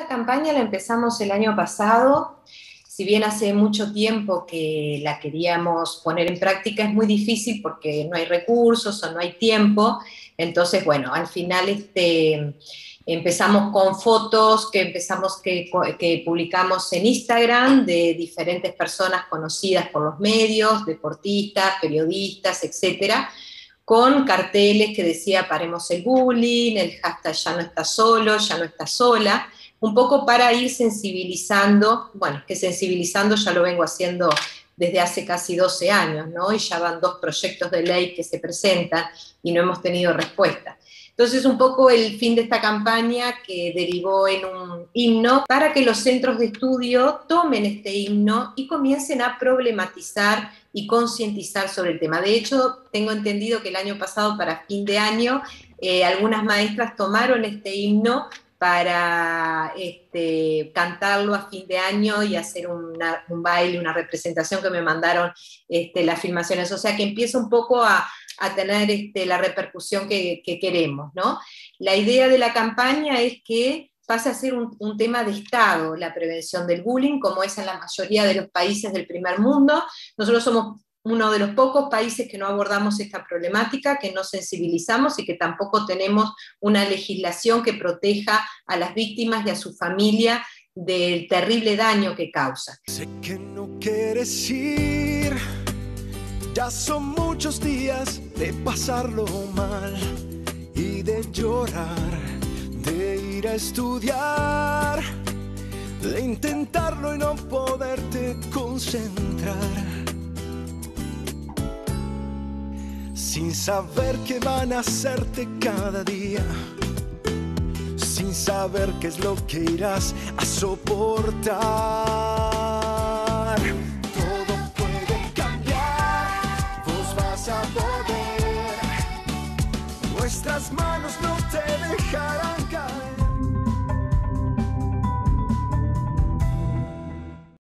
Esta campaña la empezamos el año pasado. Si bien hace mucho tiempo que la queríamos poner en práctica, es muy difícil porque no hay recursos o no hay tiempo. Entonces, bueno, al final este, empezamos con fotos que empezamos que, que, publicamos en Instagram de diferentes personas conocidas por los medios, deportistas, periodistas, etcétera, con carteles que decía paremos el bullying, el hashtag ya no está solo, ya no está sola, un poco para ir sensibilizando, bueno, que sensibilizando ya lo vengo haciendo desde hace casi 12 años, ¿no? Y ya van dos proyectos de ley que se presentan y no hemos tenido respuesta. Entonces, un poco el fin de esta campaña que derivó en un himno para que los centros de estudio tomen este himno y comiencen a problematizar y concientizar sobre el tema. De hecho, tengo entendido que el año pasado, para fin de año, eh, algunas maestras tomaron este himno para este, cantarlo a fin de año y hacer un baile, una representación que me mandaron este, las filmaciones. O sea que empieza un poco a, tener este, la repercusión que, queremos. ¿no? La idea de la campaña es que pase a ser un, un, tema de Estado la prevención del bullying, como es en la mayoría de los países del primer mundo. Nosotros somos uno de los pocos países que no abordamos esta problemática, que no sensibilizamos y que tampoco tenemos una legislación que proteja a las víctimas y a su familia del terrible daño que causa. Sé que no quieres ir, ya son muchos días de pasarlo mal y de llorar, de ir a estudiar, de intentarlo y no poderte concentrar sin saber qué van a hacerte cada día, sin saber qué es lo que irás a soportar. Todo puede cambiar, vos vas a poder, nuestras manos no te dejarán.